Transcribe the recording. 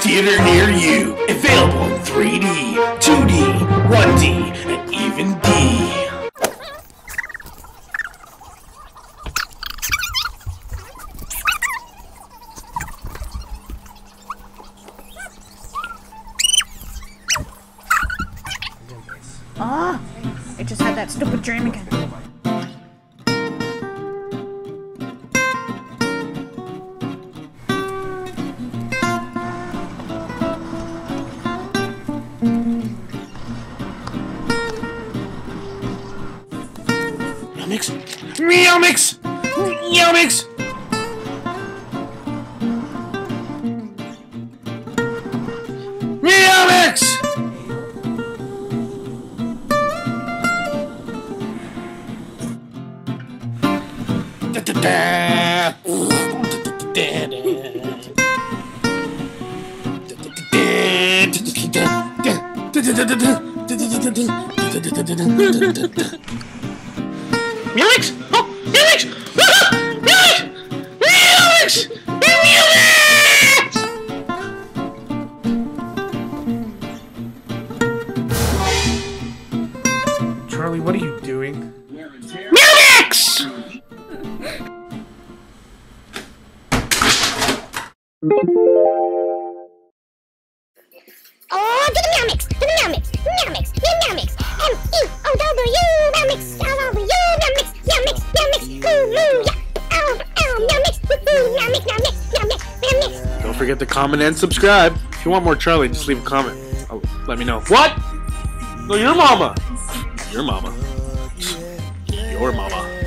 theater near you. Available in 3D, 2D, 1D, and even D. Ah, I just had that stupid dream again. Meow mix. Meow mix. Meow mix. Meow mix. Da, da, da. Felix! Oh, Felix! Ah! Felix! Felix! Felix! Charlie, what are you doing? Felix! Oh, forget to comment and subscribe. If you want more Charlie, just leave a comment. Oh, let me know. What? No, your mama. Your mama. Your mama.